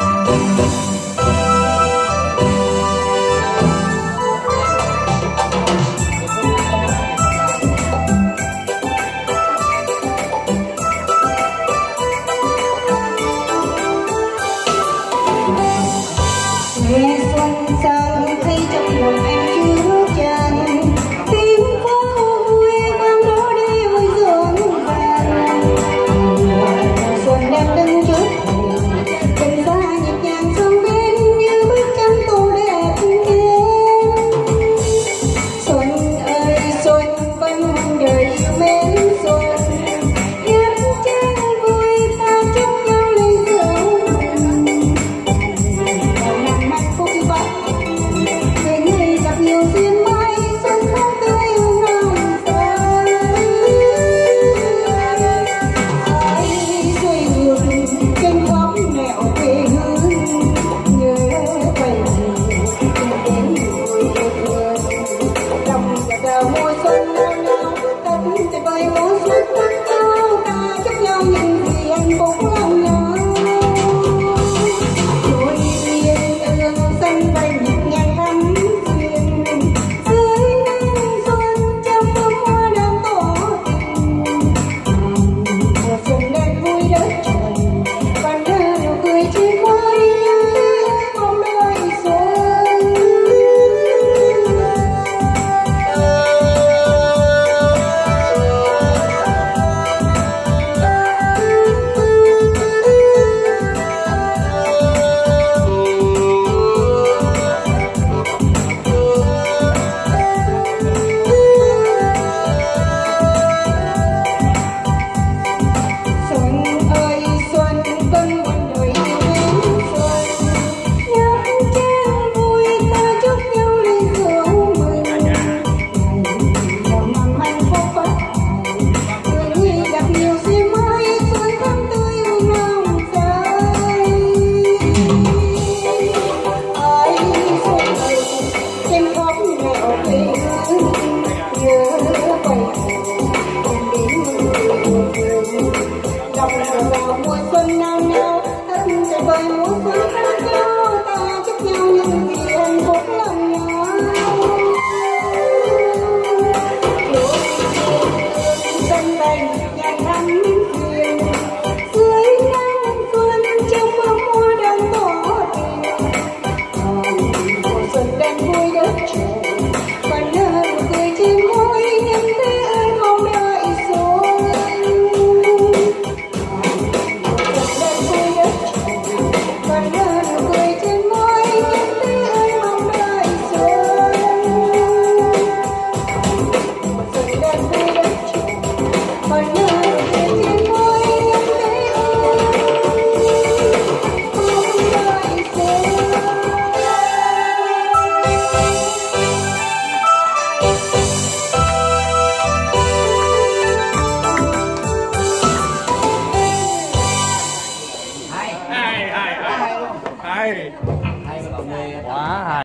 啊。Мой. Thấy cái!